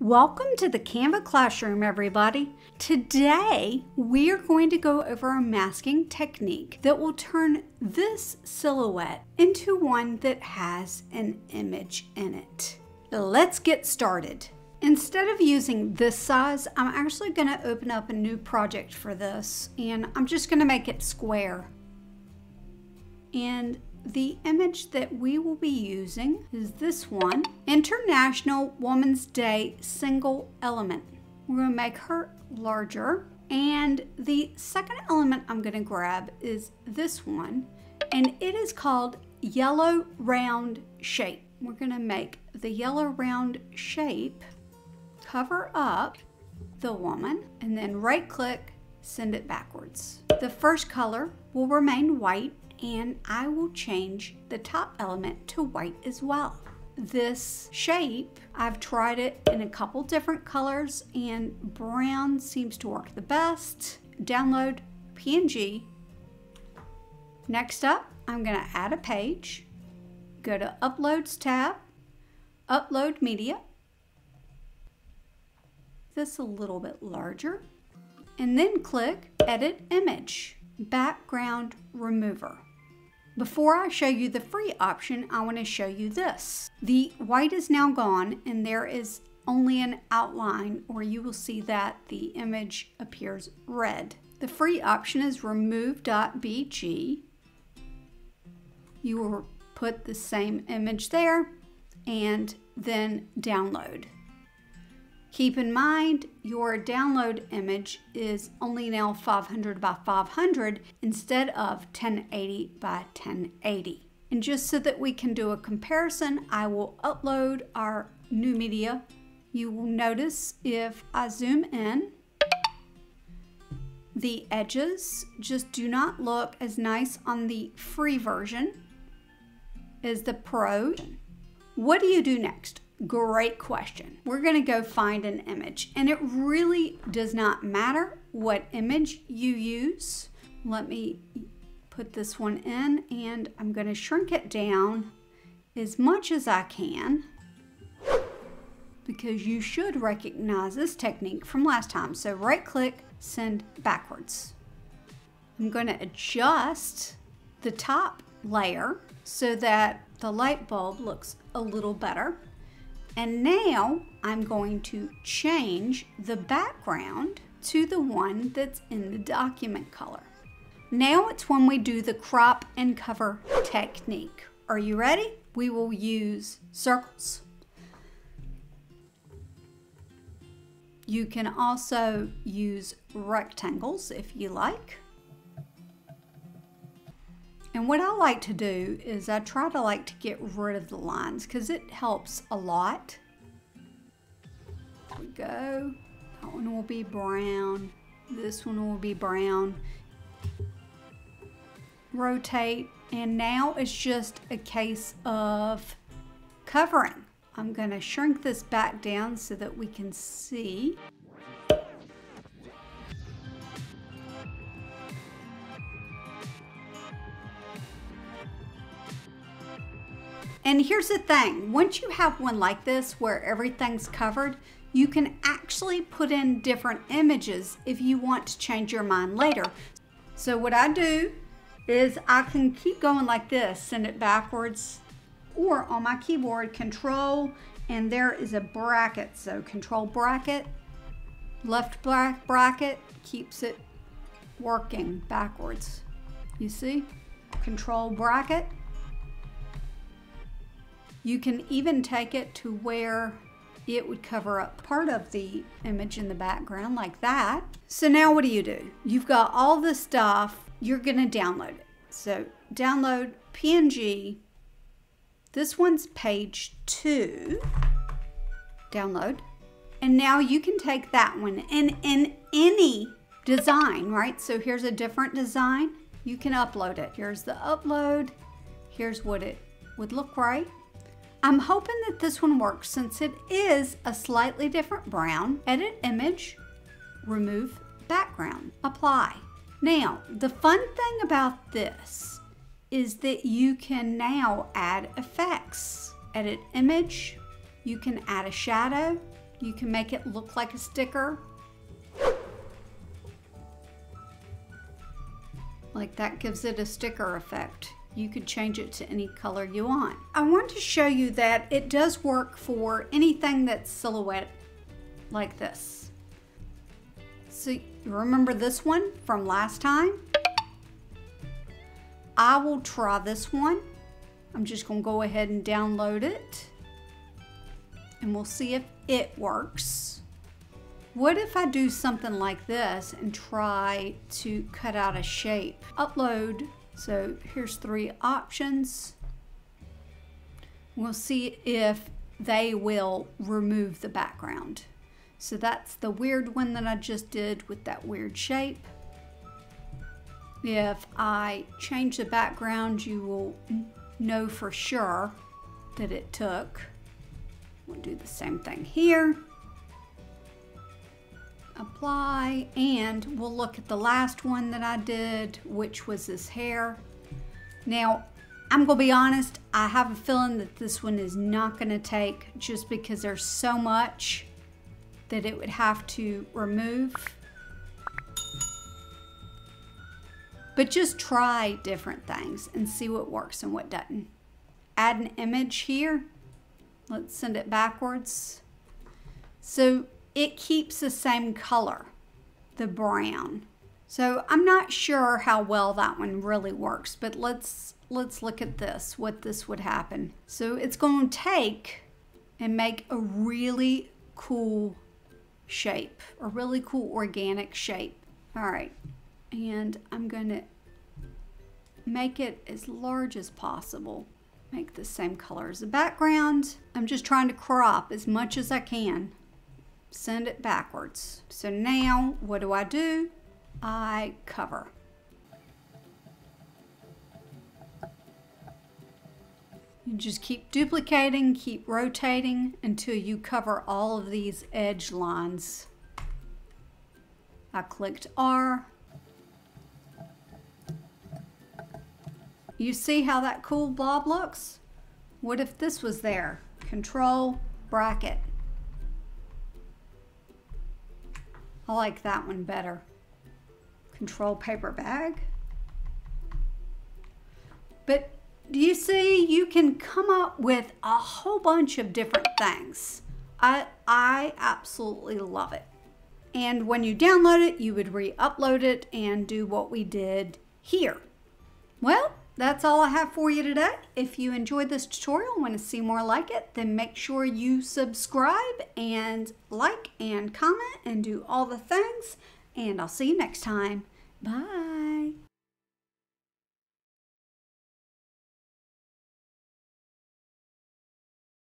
Welcome to the Canva Classroom, everybody. Today, we are going to go over a masking technique that will turn this silhouette into one that has an image in it. Let's get started. Instead of using this size, I'm actually going to open up a new project for this, and I'm just going to make it square. And the image that we will be using is this one, International Women's Day Single Element. We're going to make her larger. And the second element I'm going to grab is this one, and it is called Yellow Round Shape. We're going to make the yellow round shape cover up the woman, and then right click, send it backwards. The first color will remain white and I will change the top element to white as well. This shape, I've tried it in a couple different colors and brown seems to work the best. Download PNG. Next up, I'm gonna add a page. Go to Uploads tab, Upload Media. This a little bit larger. And then click Edit Image, Background Remover. Before I show you the free option, I want to show you this. The white is now gone and there is only an outline or you will see that the image appears red. The free option is remove.bg. You will put the same image there and then download. Keep in mind your download image is only now 500 by 500 instead of 1080 by 1080. And just so that we can do a comparison, I will upload our new media. You will notice if I zoom in, the edges just do not look as nice on the free version as the pro. What do you do next? Great question. We're going to go find an image, and it really does not matter what image you use. Let me put this one in, and I'm going to shrink it down as much as I can because you should recognize this technique from last time. So right click, send backwards. I'm going to adjust the top layer so that the light bulb looks a little better. And now I'm going to change the background to the one that's in the document color. Now it's when we do the crop and cover technique. Are you ready? We will use circles. You can also use rectangles if you like. And what I like to do is I try to like to get rid of the lines because it helps a lot. There we go. That one will be brown. This one will be brown. Rotate. And now it's just a case of covering. I'm going to shrink this back down so that we can see. And here's the thing, once you have one like this where everything's covered, you can actually put in different images if you want to change your mind later. So what I do is I can keep going like this, send it backwards, or on my keyboard, control, and there is a bracket. So control bracket, left bracket keeps it working backwards. You see? Control bracket, you can even take it to where it would cover up part of the image in the background like that. So now what do you do? You've got all this stuff, you're gonna download it. So download PNG. This one's page two. Download. And now you can take that one and in any design, right? So here's a different design. You can upload it. Here's the upload. Here's what it would look like. I'm hoping that this one works since it is a slightly different brown. Edit image, remove background, apply. Now, the fun thing about this is that you can now add effects. Edit image, you can add a shadow, You can make it look like a sticker. Like that gives it a sticker effect. You could change it to any color you want. I want to show you that it does work for anything that's silhouette like this. So you remember this one from last time? I will try this one. I'm just gonna go ahead and download it and we'll see if it works. What if I do something like this and try to cut out a shape? Upload, so here's three options. We'll see if they will remove the background. So that's the weird one that I just did with that weird shape. If I change the background, you will know for sure that it took. We'll do the same thing here. Apply, and we'll look at the last one that I did, which was this hair. Now, I'm gonna be honest, I have a feeling that this one is not gonna take just because there's so much that it would have to remove. But just try different things and see what works and what doesn't. Add an image here. Let's send it backwards. So it keeps the same color, the brown. So I'm not sure how well that one really works, but let's let's look at this, what this would happen. So it's going to take and make a really cool shape, a really cool organic shape. All right, and I'm going to make it as large as possible. Make the same color as the background. I'm just trying to crop as much as I can. Send it backwards. So now what do I do? I cover. You just keep duplicating, keep rotating until you cover all of these edge lines. I clicked R. You see how that cool blob looks? What if this was there? Control, bracket. I like that one better. Control paper bag. But do you see you can come up with a whole bunch of different things. I, I absolutely love it. And when you download it, you would re-upload it and do what we did here. Well, that's all I have for you today. If you enjoyed this tutorial and want to see more like it, then make sure you subscribe and like and comment and do all the things. And I'll see you next time. Bye.